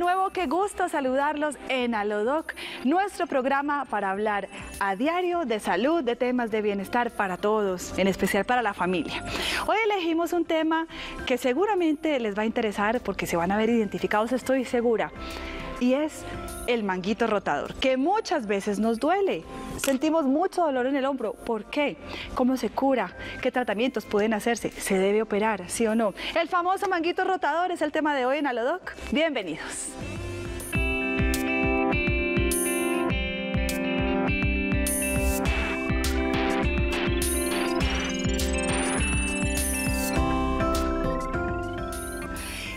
nuevo, qué gusto saludarlos en Alodoc, nuestro programa para hablar a diario de salud, de temas de bienestar para todos, en especial para la familia. Hoy elegimos un tema que seguramente les va a interesar porque se van a ver identificados, estoy segura, y es el manguito rotador, que muchas veces nos duele. Sentimos mucho dolor en el hombro. ¿Por qué? ¿Cómo se cura? ¿Qué tratamientos pueden hacerse? ¿Se debe operar? ¿Sí o no? El famoso manguito rotador es el tema de hoy en Alodoc. Bienvenidos.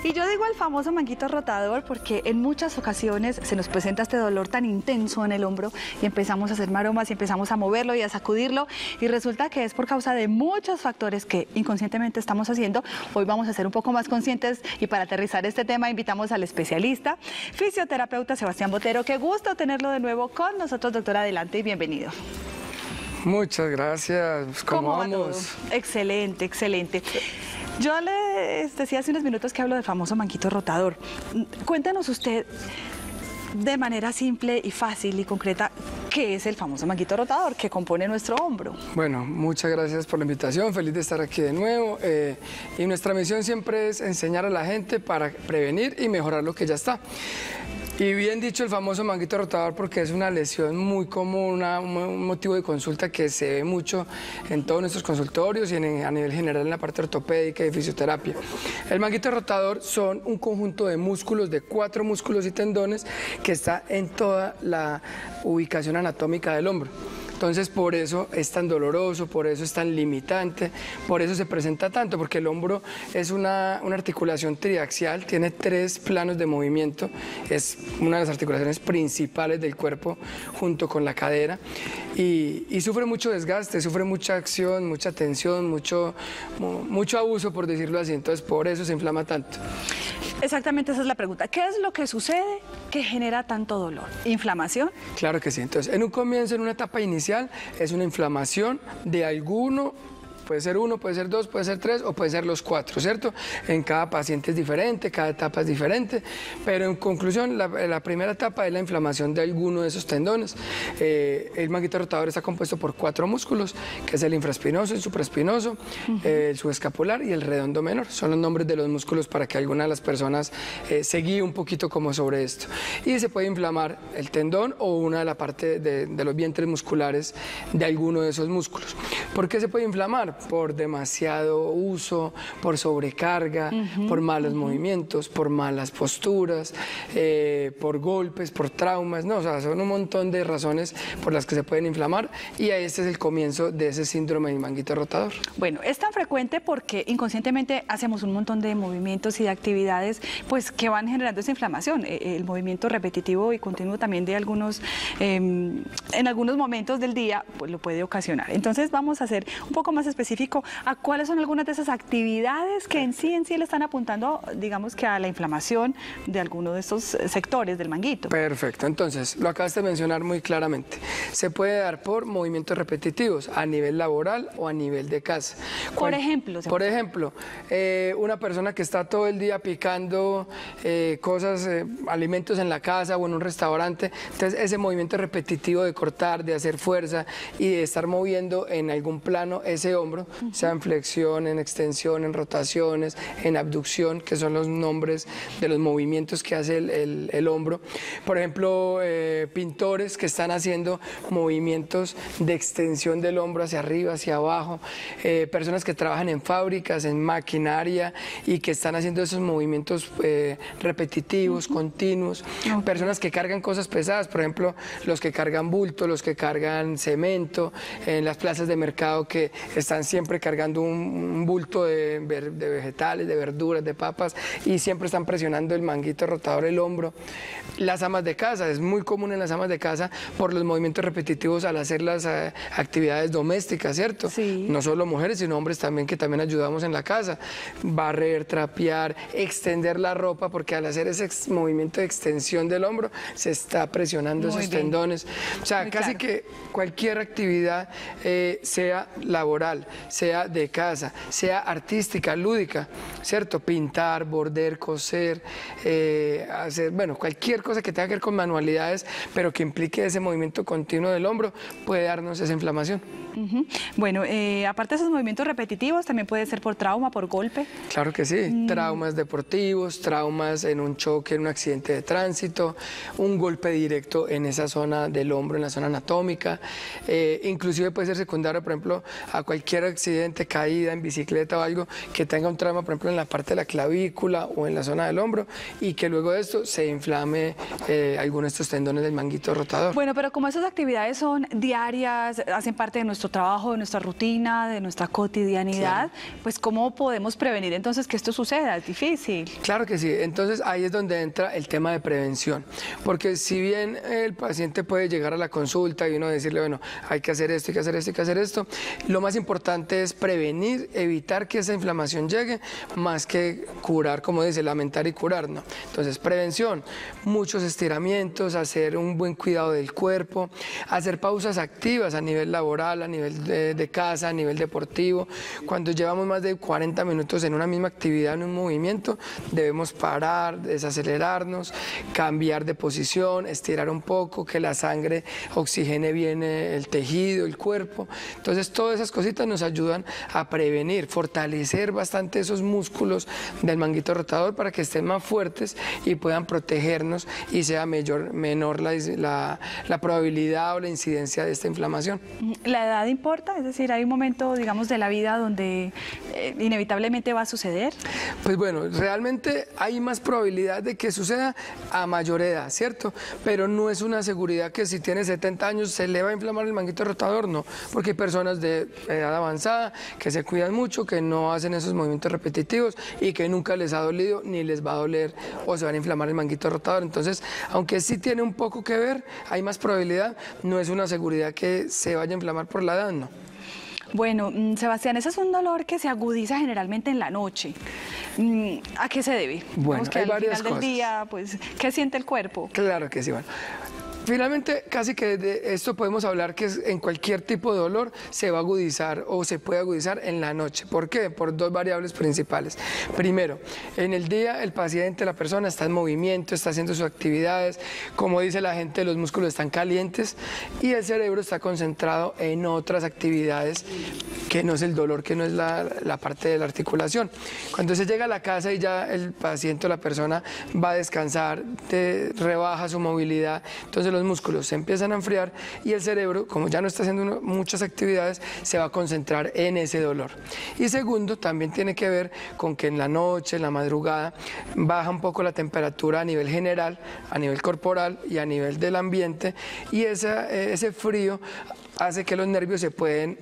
Y yo digo el famoso manguito rotador porque en muchas ocasiones se nos presenta este dolor tan intenso en el hombro y empezamos a hacer maromas y empezamos a moverlo y a sacudirlo y resulta que es por causa de muchos factores que inconscientemente estamos haciendo. Hoy vamos a ser un poco más conscientes y para aterrizar este tema invitamos al especialista, fisioterapeuta Sebastián Botero. Qué gusto tenerlo de nuevo con nosotros, doctor. Adelante y bienvenido. Muchas gracias. ¿Cómo, vamos? Excelente, excelente. Yo les decía hace unos minutos que hablo del famoso manquito rotador. Cuéntanos usted de manera simple y fácil y concreta qué es el famoso manguito rotador que compone nuestro hombro. Bueno, muchas gracias por la invitación, feliz de estar aquí de nuevo. Eh, y nuestra misión siempre es enseñar a la gente para prevenir y mejorar lo que ya está. Y bien dicho el famoso manguito rotador porque es una lesión muy común, un motivo de consulta que se ve mucho en todos nuestros consultorios y a nivel general en la parte ortopédica y fisioterapia. El manguito rotador son un conjunto de músculos, de cuatro músculos y tendones que está en toda la ubicación anatómica del hombro. Entonces por eso es tan doloroso, por eso es tan limitante, por eso se presenta tanto, porque el hombro es una, articulación triaxial, tiene tres planos de movimiento, es una de las articulaciones principales del cuerpo junto con la cadera y, sufre mucho desgaste, sufre mucha acción, mucha tensión, mucho, mucho abuso, por decirlo así, entonces por eso se inflama tanto. Exactamente esa es la pregunta. ¿Qué es lo que sucede que genera tanto dolor? ¿Inflamación? Claro que sí. Entonces, en un comienzo, en una etapa inicial, es una inflamación de alguno Puede ser uno, puede ser dos, puede ser tres o puede ser los cuatro, ¿cierto? En cada paciente es diferente, cada etapa es diferente, pero en conclusión, la, primera etapa es la inflamación de alguno de esos tendones. Eh, el manguito rotador está compuesto por cuatro músculos, que es el infraespinoso, el supraespinoso, el subescapular y el redondo menor. Son los nombres de los músculos para que alguna de las personas eh, se guíe un poquito como sobre esto. Y se puede inflamar el tendón o una de la parte de, de los vientres musculares de alguno de esos músculos. ¿Por qué se puede inflamar? Por demasiado uso, por sobrecarga, por malos movimientos, por malas posturas, eh, por golpes, por traumas, no, o sea, son un montón de razones por las que se pueden inflamar y este es el comienzo de ese síndrome del manguito rotador. Bueno, es tan frecuente porque inconscientemente hacemos un montón de movimientos y de actividades pues que van generando esa inflamación, e, el movimiento repetitivo y continuo también de algunos, em, en algunos momentos del día pues lo puede ocasionar. Entonces vamos a hacer un poco más específico específico a cuáles son algunas de esas actividades que en sí en sí le están apuntando, digamos que a la inflamación de alguno de estos eh, sectores del manguito. Perfecto, entonces lo acabas de mencionar muy claramente. Se puede dar por movimientos repetitivos a nivel laboral o a nivel de casa. Por ejemplo. Por ejemplo, eh, una persona que está todo el día picando eh, cosas, alimentos en la casa o en un restaurante, entonces ese movimiento repetitivo de cortar, de hacer fuerza y de estar moviendo en algún plano ese hombro sea en flexión, en extensión, en rotaciones, en abducción, que son los nombres de los movimientos que hace el, hombro. Por ejemplo, eh, pintores que están haciendo movimientos de extensión del hombro hacia arriba, hacia abajo, eh, personas que trabajan en fábricas, en maquinaria y que están haciendo esos movimientos eh, repetitivos, continuos, personas que cargan cosas pesadas, por ejemplo, los que cargan bulto, los que cargan cemento, en las plazas de mercado que están siempre cargando un, bulto de, vegetales, de verduras, de papas y siempre están presionando el manguito rotador, el hombro. Las amas de casa, es muy común en las amas de casa por los movimientos repetitivos al hacer las eh, actividades domésticas, ¿cierto? Sí. No solo mujeres, sino hombres también que también ayudamos en la casa. Barrer, trapear, extender la ropa, porque al hacer ese movimiento de extensión del hombro se está presionando esos tendones. O sea, casi que cualquier actividad, eh, sea laboral, sea de casa, sea artística, lúdica, ¿cierto? Pintar, border, coser, eh, hacer, bueno, cualquier cosa que tenga que ver con manualidades, pero que implique ese movimiento continuo del hombro, puede darnos esa inflamación. Bueno, eh, aparte de esos movimientos repetitivos, también puede ser por trauma, por golpe. Claro que sí, mm. traumas deportivos, traumas en un choque, en un accidente de tránsito, un golpe directo en esa zona del hombro, en la zona anatómica, eh, inclusive puede ser secundario, por ejemplo, a cualquier accidente, caída en bicicleta o algo que tenga un trauma, por ejemplo, en la parte de la clavícula o en la zona del hombro y que luego de esto se inflame eh, alguno de estos tendones del manguito rotador. Bueno, pero como esas actividades son diarias, hacen parte de nuestro trabajo, de nuestra rutina, de nuestra cotidianidad, pues ¿cómo podemos prevenir entonces que esto suceda? Es difícil. Claro que sí, entonces ahí es donde entra el tema de prevención, porque si bien el paciente puede llegar a la consulta y uno decirle, bueno, hay que hacer esto, hay que hacer esto, hay que hacer esto, lo más importante es prevenir, evitar que esa inflamación llegue, más que curar, como dice, lamentar y curar, ¿no? Entonces, prevención, muchos estiramientos, hacer un buen cuidado del cuerpo, hacer pausas activas a nivel laboral, a nivel de, casa, a nivel deportivo. Cuando llevamos más de 40 minutos en una misma actividad, en un movimiento, debemos parar, desacelerarnos, cambiar de posición, estirar un poco, que la sangre oxigene bien el tejido, el cuerpo. Entonces, todas esas cositas nos ayudan a prevenir, fortalecer bastante esos músculos del manguito rotador para que estén más fuertes y puedan protegernos y sea mayor, menor la, la probabilidad o la incidencia de esta inflamación. La edad importa? Es decir, ¿hay un momento, digamos, de la vida donde eh, inevitablemente va a suceder? Pues bueno, realmente hay más probabilidad de que suceda a mayor edad, ¿cierto? Pero no es una seguridad que si tiene 70 años se le va a inflamar el manguito rotador, no, porque hay personas de edad avanzada que se cuidan mucho, que no hacen esos movimientos repetitivos y que nunca les ha dolido ni les va a doler o se van a inflamar el manguito rotador. Entonces, aunque sí tiene un poco que ver, hay más probabilidad, no es una seguridad que se vaya a inflamar por la edad, no. Bueno, mm, Sebastián, ese es un dolor que se agudiza generalmente en la noche. Mm, ¿A qué se debe? Bueno, que hay al final del día, pues, ¿qué siente el cuerpo? Claro que sí, bueno. Finalmente, casi que de esto podemos hablar que en cualquier tipo de dolor se va a agudizar o se puede agudizar en la noche. ¿Por qué? Por dos variables principales. Primero, en el día el paciente, la persona está en movimiento, está haciendo sus actividades, como dice la gente, los músculos están calientes y el cerebro está concentrado en otras actividades que no es el dolor, que no es la, la parte de la articulación. Cuando se llega a la casa y ya el paciente o la persona va a descansar, te rebaja su movilidad, entonces los músculos se empiezan a enfriar y el cerebro, como ya no está haciendo muchas actividades, se va a concentrar en ese dolor. Y segundo, también tiene que ver con que en la noche, en la madrugada, baja un poco la temperatura a nivel general, a nivel corporal y a nivel del ambiente y ese, ese frío hace que los nervios se pueden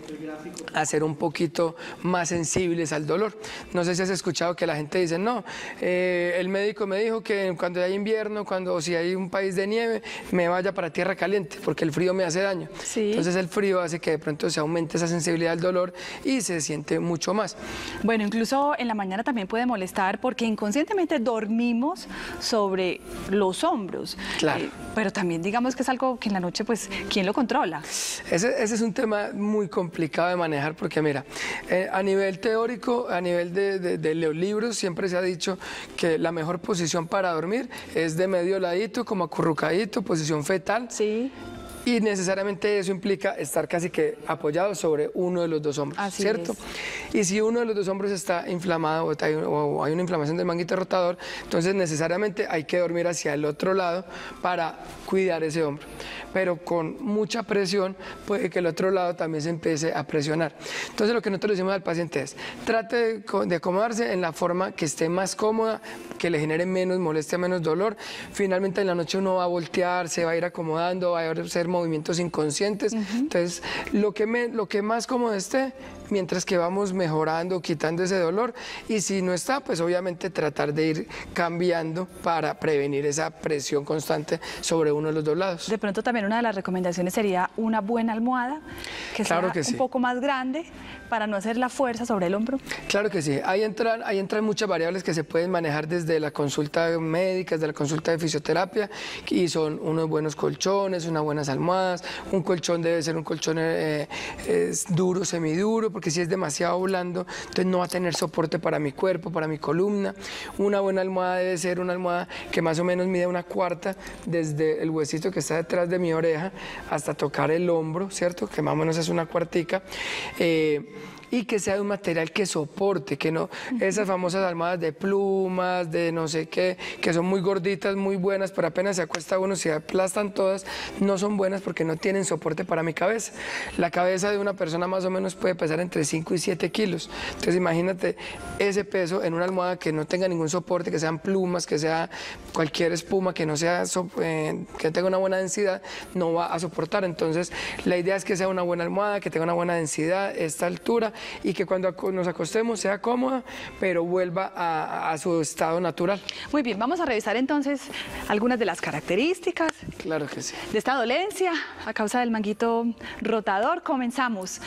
hacer un poquito más sensibles al dolor. No sé si has escuchado que la gente dice, no, eh, el médico me dijo que cuando hay invierno, cuando si hay un país de nieve, me vaya para tierra caliente, porque el frío me hace daño. Entonces el frío hace que de pronto se aumente esa sensibilidad al dolor y se siente mucho más. Bueno, incluso en la mañana también puede molestar porque inconscientemente dormimos sobre los hombros. Claro. Eh, pero también digamos que es algo que en la noche, pues, ¿quién lo controla? Ese, es un tema muy complicado de manejar porque mira, eh, a nivel teórico, a nivel de, de, los libros, siempre se ha dicho que la mejor posición para dormir es de medio ladito, como acurrucadito, posición fetal. Sí. Y necesariamente eso implica estar casi que apoyado sobre uno de los dos hombros, ¿cierto? Y si uno de los dos hombros está inflamado o hay una inflamación del manguito rotador, entonces necesariamente hay que dormir hacia el otro lado para cuidar ese hombro pero con mucha presión puede que el otro lado también se empiece a presionar. Entonces lo que nosotros le decimos al paciente es, trate de acomodarse en la forma que esté más cómoda, que le genere menos molestia, menos dolor. Finalmente en la noche uno va a voltear, se va a ir acomodando, va a hacer movimientos inconscientes. Entonces lo que, lo que más cómodo esté, mientras que vamos mejorando, quitando ese dolor. Y si no está, pues obviamente tratar de ir cambiando para prevenir esa presión constante sobre uno de los dos lados. De pronto también una de las recomendaciones sería una buena almohada, que sea un poco más grande para no hacer la fuerza sobre el hombro. Claro que sí. Ahí entran, ahí entran muchas variables que se pueden manejar desde la consulta médica, desde la consulta de fisioterapia, y son unos buenos colchones, unas buenas almohadas. Un colchón debe ser un colchón eh, duro, semiduro, porque si es demasiado blando, entonces no va a tener soporte para mi cuerpo, para mi columna. Una buena almohada debe ser una almohada que más o menos mide una cuarta desde el huesito que está detrás de mi oreja hasta tocar el hombro, ¿cierto? Que más o menos es una cuartica. Eh, y que sea de un material que soporte, que no, esas famosas almohadas de plumas, de no sé qué, que son muy gorditas, muy buenas, pero apenas se acuesta uno, se aplastan todas, no son buenas porque no tienen soporte para mi cabeza. La cabeza de una persona más o menos puede pesar entre 5 y 7 kilos. Entonces imagínate ese peso en una almohada que no tenga ningún soporte, que sean plumas, que sea cualquier espuma, que no sea, eh, que tenga una buena densidad, no va a soportar. Entonces la idea es que sea una buena almohada, que tenga una buena densidad, esta altura y que cuando nos acostemos sea cómoda, pero vuelva a, su estado natural. Muy bien, vamos a revisar entonces algunas de las características claro que sí. de esta dolencia a causa del manguito rotador. Comenzamos.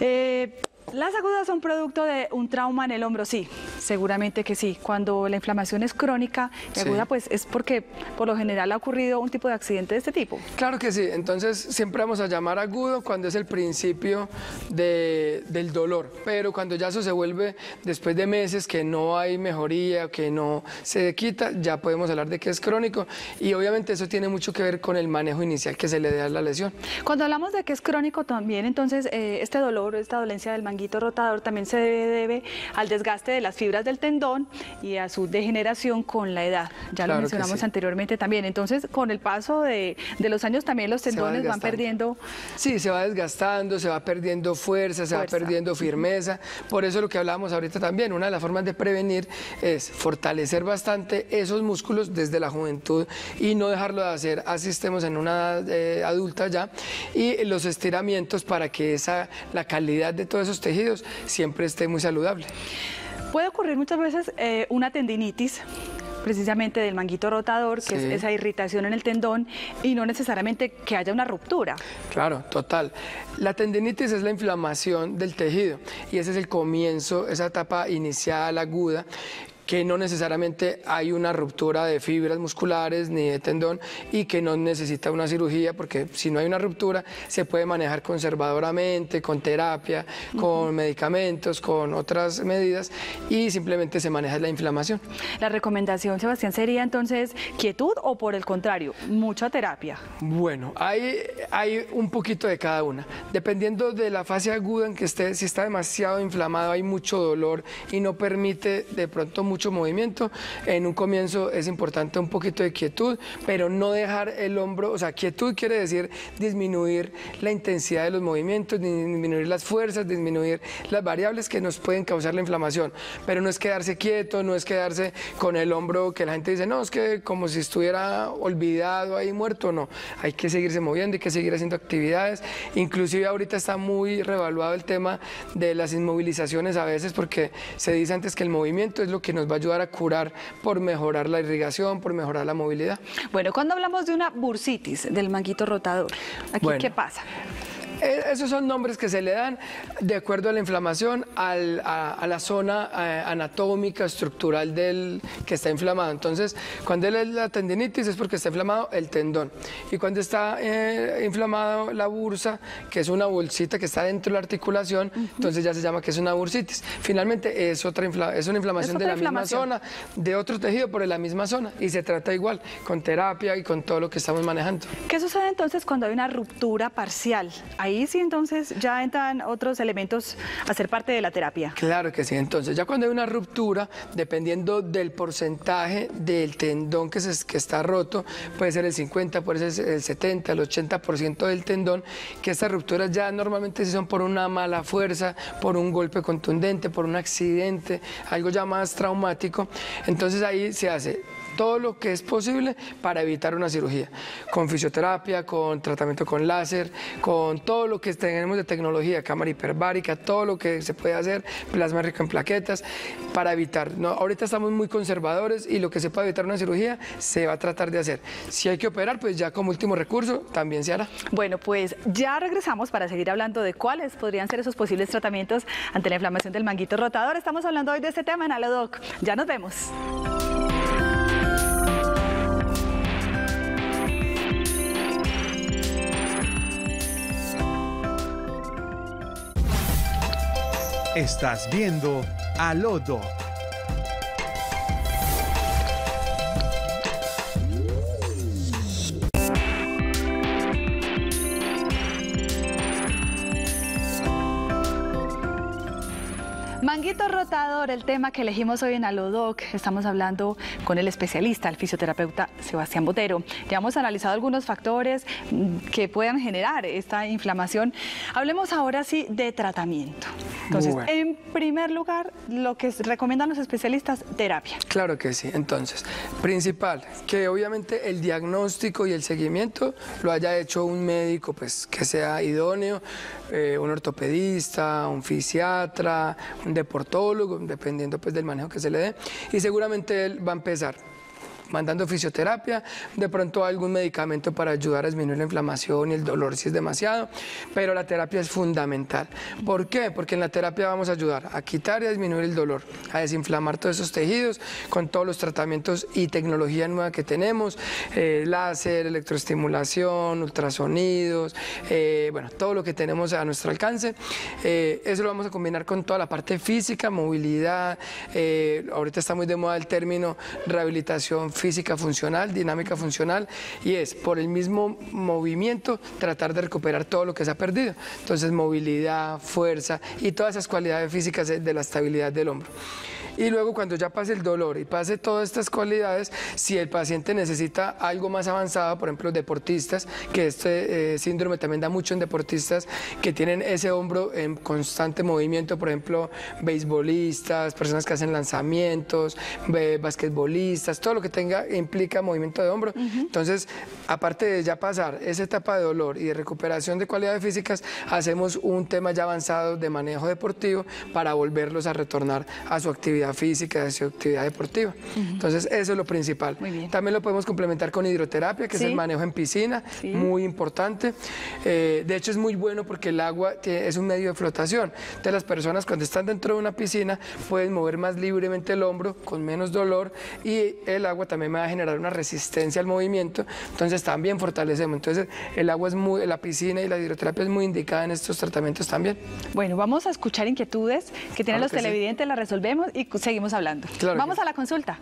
Eh, ¿Las agudas son producto de un trauma en el hombro? Sí, seguramente que sí. Cuando la inflamación es crónica y aguda, pues es porque por lo general ha ocurrido un tipo de accidente de este tipo. Claro que sí. Entonces siempre vamos a llamar agudo cuando es el principio del dolor. Pero cuando ya eso se vuelve después de meses que no hay mejoría, que no se quita, ya podemos hablar de que es crónico. Y obviamente eso tiene mucho que ver con el manejo inicial que se le dé a la lesión. Cuando hablamos de que es crónico también, entonces eh, este dolor, esta dolencia del manguito, rotador también se debe, al desgaste de las fibras del tendón y a su degeneración con la edad. Ya lo mencionamos anteriormente también. Entonces, con el paso de, los años también los tendones van perdiendo... Sí, se va desgastando, se va perdiendo fuerza, se va perdiendo firmeza. Por eso lo que hablábamos ahorita también, una de las formas de prevenir es fortalecer bastante esos músculos desde la juventud y no dejarlo de hacer así estemos en una edad eh, adulta ya y los estiramientos para que esa la calidad de todos esos tejidos siempre esté muy saludable. Puede ocurrir muchas veces eh, una tendinitis precisamente del manguito rotador, que es esa irritación en el tendón y no necesariamente que haya una ruptura. Claro, total. La tendinitis es la inflamación del tejido y ese es el comienzo, esa etapa inicial aguda que no necesariamente hay una ruptura de fibras musculares ni de tendón y que no necesita una cirugía, porque si no hay una ruptura se puede manejar conservadoramente, con terapia, con medicamentos, con otras medidas y simplemente se maneja la inflamación. La recomendación, Sebastián, sería entonces quietud o por el contrario, mucha terapia. Bueno, hay, hay un poquito de cada una. Dependiendo de la fase aguda en que esté, si está demasiado inflamado, hay mucho dolor y no permite de pronto mucho mucho movimiento. En un comienzo es importante un poquito de quietud, pero no dejar el hombro, o sea, quietud quiere decir disminuir la intensidad de los movimientos, disminuir las fuerzas, disminuir las variables que nos pueden causar la inflamación. Pero no es quedarse quieto, no es quedarse con el hombro que la gente dice, no, es que como si estuviera olvidado ahí muerto, no. Hay que seguirse moviendo, hay que seguir haciendo actividades. Inclusive ahorita está muy revaluado el tema de las inmovilizaciones a veces porque se dice antes que el movimiento es lo que nos va a ayudar a curar por mejorar la irrigación, por mejorar la movilidad. Bueno, cuando hablamos de una bursitis del manguito rotador, ¿aquí qué pasa? Eh, esos son nombres que se le dan de acuerdo a la inflamación, a, la zona eh, anatómica, estructural del que está inflamado. Entonces, cuando es la tendinitis es porque está inflamado el tendón. Y cuando está eh, inflamado la bursa, que es una bolsita que está dentro de la articulación, entonces ya se llama que es una bursitis. Finalmente es, otra es una inflamación de la misma zona, de otro tejido, por la misma zona. Y se trata igual, con terapia y con todo lo que estamos manejando. ¿Qué sucede entonces cuando hay una ruptura parcial? Ahí sí entonces ya entran otros elementos a ser parte de la terapia. Claro que sí, entonces ya cuando hay una ruptura, dependiendo del porcentaje del tendón que, se, que está roto, puede ser el 50, puede ser el 70, el 80% del tendón, que estas rupturas ya normalmente sí son por una mala fuerza, por un golpe contundente, por un accidente, algo ya más traumático, entonces ahí se hace todo lo que es posible para evitar una cirugía, con fisioterapia, con tratamiento con láser, con todo lo que tenemos de tecnología, cámara hiperbárica, todo lo que se puede hacer, plasma rico en plaquetas, para evitar. No, ahorita estamos muy conservadores y lo que se puede evitar una cirugía se va a tratar de hacer. Si hay que operar, pues ya como último recurso también se hará. Bueno, pues ya regresamos para seguir hablando de cuáles podrían ser esos posibles tratamientos ante la inflamación del manguito rotador. Estamos hablando hoy de este tema en Alodoc. Ya nos vemos. Estás viendo a Lodo. Manguito rotador, el tema que elegimos hoy en Alodoc. Estamos hablando con el especialista, el fisioterapeuta Sebastián Botero. Ya hemos analizado algunos factores mm, que puedan generar esta inflamación. Hablemos ahora sí de tratamiento. Entonces, en primer lugar, lo que recomiendan los especialistas, terapia. Claro que sí. Entonces, principal, que obviamente el diagnóstico y el seguimiento lo haya hecho un médico, pues que sea idóneo, eh, un ortopedista, un fisiatra, un deportólogo, dependiendo pues del manejo que se le dé, y seguramente él va a empezar mandando fisioterapia, de pronto algún medicamento para ayudar a disminuir la inflamación y el dolor si es demasiado, pero la terapia es fundamental. ¿Por qué? Porque en la terapia vamos a ayudar a quitar y a disminuir el dolor, a desinflamar todos esos tejidos con todos los tratamientos y tecnología nueva que tenemos, eh, láser, electroestimulación, ultrasonidos, eh, bueno, todo lo que tenemos a nuestro alcance. Eh, eso lo vamos a combinar con toda la parte física, movilidad, ahorita está muy de moda el término rehabilitación física funcional, dinámica funcional, y es por el mismo movimiento tratar de recuperar todo lo que se ha perdido. Entonces, movilidad, fuerza y todas esas cualidades físicas de la estabilidad del hombro. Y luego cuando ya pase el dolor y pase todas estas cualidades, si el paciente necesita algo más avanzado, por ejemplo, deportistas, que este eh, síndrome también da mucho en deportistas que tienen ese hombro en constante movimiento, por ejemplo, beisbolistas, personas que hacen lanzamientos, basquetbolistas, todo lo que tenga implica movimiento de hombro. Entonces, aparte de ya pasar esa etapa de dolor y de recuperación de cualidades físicas, hacemos un tema ya avanzado de manejo deportivo para volverlos a retornar a su actividad física, de su actividad deportiva. Entonces, eso es lo principal. También lo podemos complementar con hidroterapia, que es el manejo en piscina, muy importante. Eh, de hecho, es muy bueno porque el agua es un medio de flotación. Entonces, las personas cuando están dentro de una piscina pueden mover más libremente el hombro, con menos dolor, y el agua también va a generar una resistencia al movimiento. Entonces, también fortalecemos. Entonces, el agua es muy, la piscina y la hidroterapia es muy indicada en estos tratamientos también. Bueno, vamos a escuchar inquietudes que tienen los televidentes, las resolvemos y seguimos hablando. Vamos a la consulta.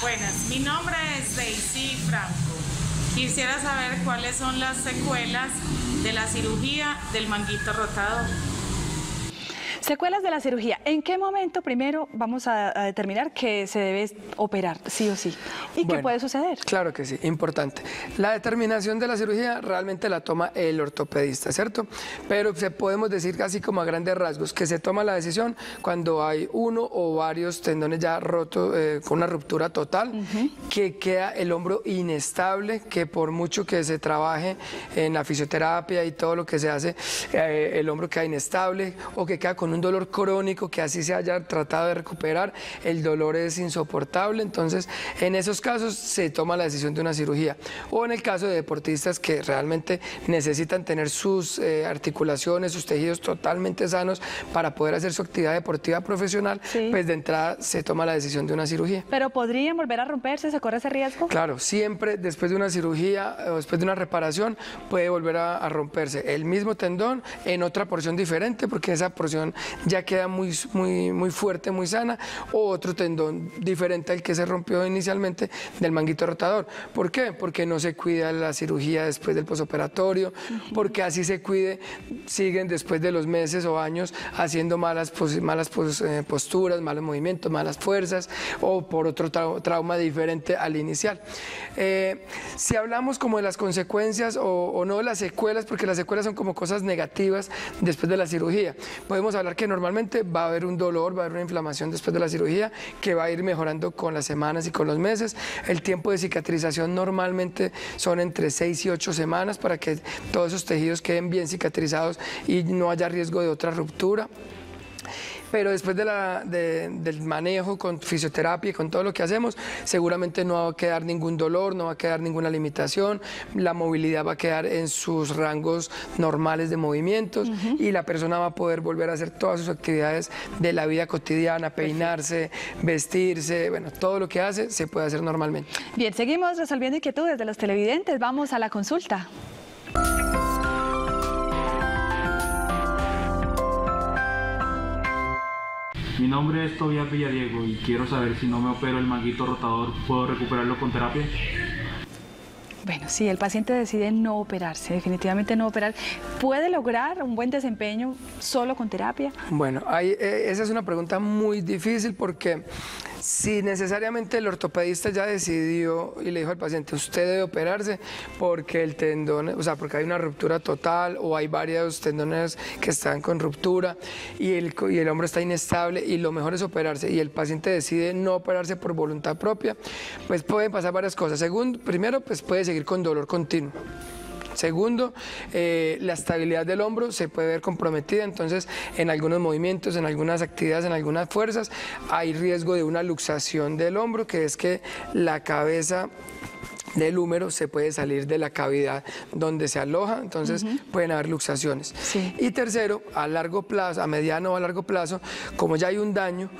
Buenas, mi nombre es Daisy Franco. Quisiera saber cuáles son las secuelas de la cirugía del manguito rotador. Secuelas de la cirugía. ¿En qué momento primero vamos a, determinar que se debe operar, sí o sí? ¿Y qué puede suceder? Claro que sí, importante. La determinación de la cirugía realmente la toma el ortopedista, ¿cierto? Pero se podemos decir casi como a grandes rasgos que se toma la decisión cuando hay uno o varios tendones ya rotos eh, con una ruptura total, que queda el hombro inestable, que por mucho que se trabaje en la fisioterapia y todo lo que se hace, eh, el hombro queda inestable o que queda con un dolor crónico que así se haya tratado de recuperar, el dolor es insoportable, entonces en esos casos se toma la decisión de una cirugía. O en el caso de deportistas que realmente necesitan tener sus eh, articulaciones, sus tejidos totalmente sanos para poder hacer su actividad deportiva profesional, pues de entrada se toma la decisión de una cirugía. ¿Pero podrían volver a romperse? ¿Se corre ese riesgo? Claro, siempre después de una cirugía o después de una reparación puede volver a romperse el mismo tendón en otra porción diferente porque esa porción ya queda muy, muy, muy fuerte, muy sana, o otro tendón diferente al que se rompió inicialmente del manguito rotador. ¿Por qué? Porque no se cuida la cirugía después del posoperatorio, porque así se cuide, siguen después de los meses o años haciendo malas, malas eh, posturas, malos movimientos, malas fuerzas, o por otro trauma diferente al inicial. Eh, si hablamos como de las consecuencias o, o no de las secuelas, porque las secuelas son como cosas negativas después de la cirugía, podemos hablar que normalmente va a haber un dolor, va a haber una inflamación después de la cirugía que va a ir mejorando con las semanas y con los meses. El tiempo de cicatrización normalmente son entre 6 y 8 semanas para que todos esos tejidos queden bien cicatrizados y no haya riesgo de otra ruptura. Pero después de la, del manejo con fisioterapia y con todo lo que hacemos, seguramente no va a quedar ningún dolor, no va a quedar ninguna limitación, la movilidad va a quedar en sus rangos normales de movimientos y la persona va a poder volver a hacer todas sus actividades de la vida cotidiana, peinarse, vestirse, bueno, todo lo que hace se puede hacer normalmente. Bien, seguimos resolviendo inquietudes de los televidentes, vamos a la consulta. Mi nombre es Tobias Villadiego y quiero saber si no me opero el manguito rotador, ¿puedo recuperarlo con terapia? Bueno, si el paciente decide no operarse, definitivamente no operar, ¿puede lograr un buen desempeño solo con terapia? Bueno, eh, esa es una pregunta muy difícil porque si necesariamente el ortopedista ya decidió y le dijo al paciente, usted debe operarse porque el tendón, o sea, porque hay una ruptura total o hay varios tendones que están con ruptura y el, y el hombro está inestable y lo mejor es operarse y el paciente decide no operarse por voluntad propia, pues pueden pasar varias cosas. Segundo, primero, pues puede seguir con dolor continuo. Segundo, eh, la estabilidad del hombro se puede ver comprometida, entonces en algunos movimientos, en algunas actividades, en algunas fuerzas, hay riesgo de una luxación del hombro, que es que la cabeza del húmero se puede salir de la cavidad donde se aloja, entonces pueden haber luxaciones. Y tercero, a largo plazo, a mediano o a largo plazo, como ya hay un daño,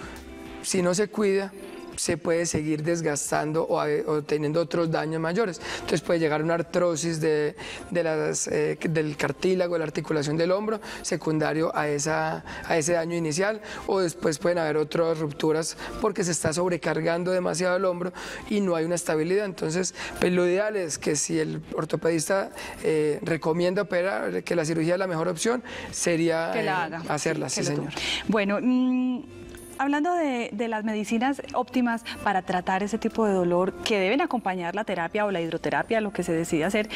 si no se cuida, se puede seguir desgastando o, teniendo otros daños mayores. Entonces puede llegar una artrosis de, las, eh, del cartílago, de la articulación del hombro, secundario a, esa, a ese daño inicial, o después pueden haber otras rupturas porque se está sobrecargando demasiado el hombro y no hay una estabilidad. Entonces, pues lo ideal es que si el ortopedista eh, recomienda operar, que la cirugía es la mejor opción, sería que la eh, hacerla, sí, señor. Bueno, mm, hablando de, las medicinas óptimas para tratar ese tipo de dolor que deben acompañar la terapia o la hidroterapia, lo que se decide hacer,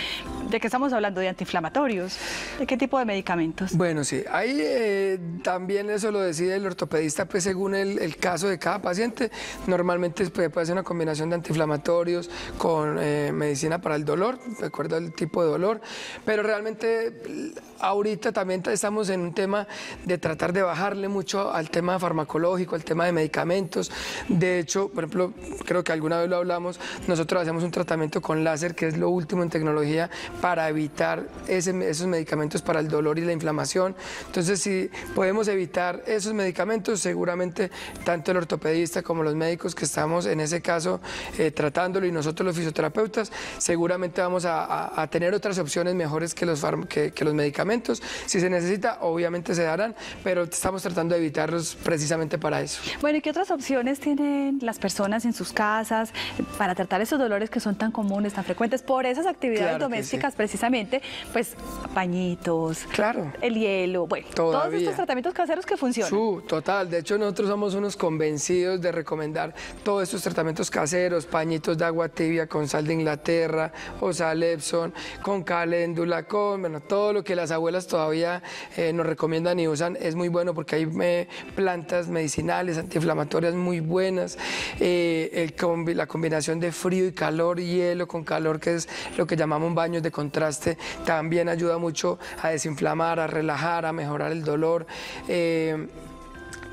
¿de qué estamos hablando? ¿De antiinflamatorios? ¿De qué tipo de medicamentos? Bueno, sí, ahí eh, también eso lo decide el ortopedista, pues según el, caso de cada paciente. Normalmente puede, puede ser una combinación de antiinflamatorios con eh, medicina para el dolor, de acuerdo al tipo de dolor, pero realmente ahorita también estamos en un tema de tratar de bajarle mucho al tema farmacológico el tema de medicamentos. De hecho, por ejemplo, creo que alguna vez lo hablamos, nosotros hacemos un tratamiento con láser, que es lo último en tecnología para evitar esos medicamentos para el dolor y la inflamación. Entonces, si podemos evitar esos medicamentos, seguramente tanto el ortopedista como los médicos que estamos en ese caso eh, tratándolo y nosotros los fisioterapeutas, seguramente vamos a, tener otras opciones mejores que los, que los medicamentos. Si se necesita, obviamente se darán, pero estamos tratando de evitarlos precisamente para bueno, ¿y qué otras opciones tienen las personas en sus casas para tratar esos dolores que son tan comunes, tan frecuentes por esas actividades domésticas precisamente? Pues pañitos, claro. el hielo, bueno, todos estos tratamientos caseros que funcionan. Sí, total. De hecho, nosotros somos unos convencidos de recomendar todos estos tratamientos caseros, pañitos de agua tibia con sal de Inglaterra o sal Epson, con caléndula, con, bueno, todo lo que las abuelas todavía eh, nos recomiendan y usan es muy bueno porque hay eh, plantas medicinales antiinflamatorias muy buenas, eh, la combinación de frío y calor, hielo con calor, que es lo que llamamos baños de contraste, también ayuda mucho a desinflamar, a relajar, a mejorar el dolor. Eh,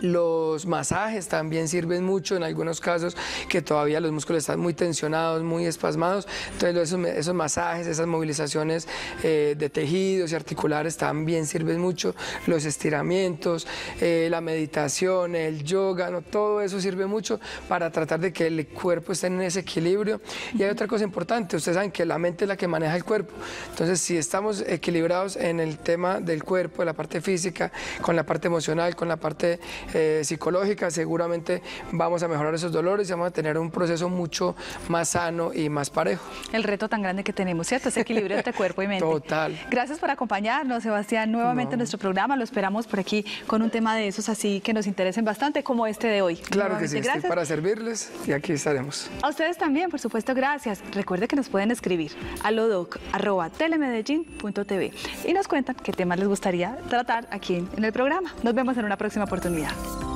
los masajes también sirven mucho en algunos casos que todavía los músculos están muy tensionados, muy espasmados. Entonces esos, masajes, esas movilizaciones eh, de tejidos y articulares también sirven mucho. Los estiramientos, eh, la meditación, el yoga, ¿no? todo eso sirve mucho para tratar de que el cuerpo esté en ese equilibrio. Y hay otra cosa importante, ustedes saben que la mente es la que maneja el cuerpo. Entonces si estamos equilibrados en el tema del cuerpo, de la parte física, con la parte emocional, con la parte eh, psicológica, seguramente vamos a mejorar esos dolores y vamos a tener un proceso mucho más sano y más parejo. El reto tan grande que tenemos, ¿cierto? Ese equilibrio entre cuerpo y mente. Total. Gracias por acompañarnos, Sebastián, nuevamente en nuestro programa. Lo esperamos por aquí con un tema de esos así que nos interesen bastante, como este de hoy. Claro que sí, estoy para servirles y aquí estaremos. A ustedes también, por supuesto, gracias. Recuerde que nos pueden escribir a lodoc.telemedellín.tv y nos cuentan qué temas les gustaría tratar aquí en el programa. Nos vemos en una próxima oportunidad. back.